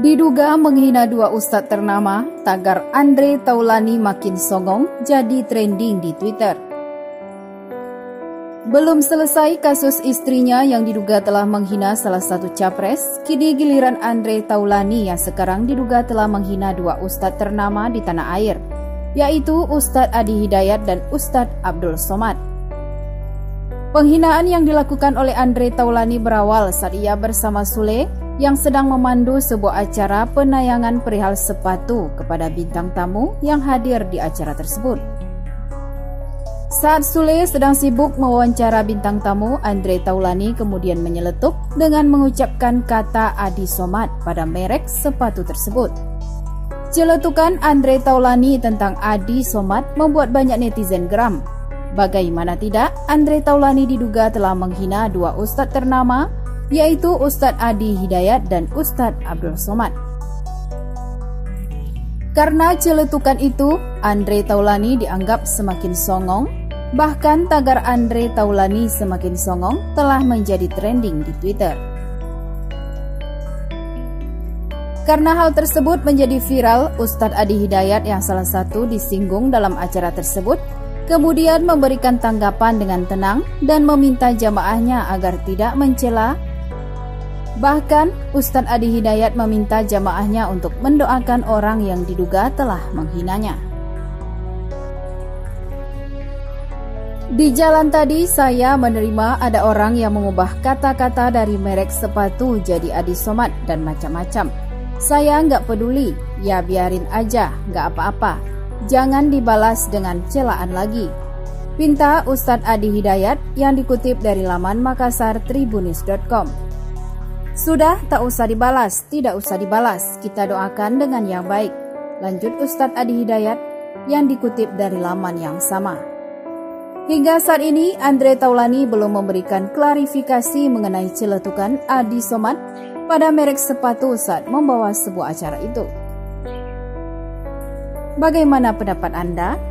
Diduga menghina dua ustadz ternama, tagar Andre Taulani makin songong jadi trending di Twitter. Belum selesai kasus istrinya yang diduga telah menghina salah satu capres, kini giliran Andre Taulani yang sekarang diduga telah menghina dua ustadz ternama di tanah air, yaitu Ustadz Adi Hidayat dan Ustadz Abdul Somad. Penghinaan yang dilakukan oleh Andre Taulani berawal saat ia bersama Sule yang sedang memandu sebuah acara penayangan perihal sepatu kepada bintang tamu yang hadir di acara tersebut. Saat Sule sedang sibuk mewawancara bintang tamu, Andre Taulani kemudian menyeletup dengan mengucapkan kata Adi Somad pada merek sepatu tersebut. Celetukan Andre Taulani tentang Adi Somad membuat banyak netizen geram. Bagaimana tidak, Andre Taulani diduga telah menghina dua ustadz ternama yaitu Ustadz Adi Hidayat dan Ustadz Abdul Somad. Karena celetukan itu, Andre Taulani dianggap semakin songong, bahkan tagar Andre Taulani semakin songong telah menjadi trending di Twitter. Karena hal tersebut menjadi viral, Ustadz Adi Hidayat yang salah satu disinggung dalam acara tersebut kemudian memberikan tanggapan dengan tenang dan meminta jamaahnya agar tidak mencela Bahkan, Ustadz Adi Hidayat meminta jamaahnya untuk mendoakan orang yang diduga telah menghinanya. Di jalan tadi saya menerima ada orang yang mengubah kata-kata dari merek sepatu jadi Adi Somad dan macam-macam. Saya nggak peduli, ya biarin aja, nggak apa-apa. Jangan dibalas dengan celaan lagi. Pinta Ustadz Adi Hidayat yang dikutip dari laman Makassar Tribunis.com. Sudah tak usah dibalas, tidak usah dibalas, kita doakan dengan yang baik. Lanjut Ustadz Adi Hidayat yang dikutip dari laman yang sama. Hingga saat ini, Andre Taulani belum memberikan klarifikasi mengenai celetukan Adi Somad pada merek sepatu saat membawa sebuah acara itu. Bagaimana pendapat Anda?